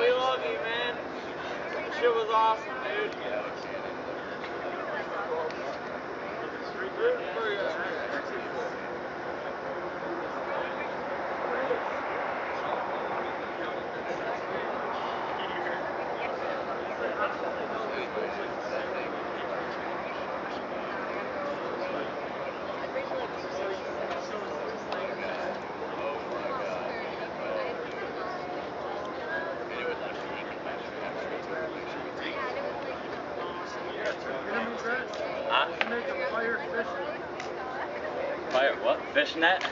we love you, man. Shit was awesome, dude. Yeah. Make fire fish. Fire what? Fishnet?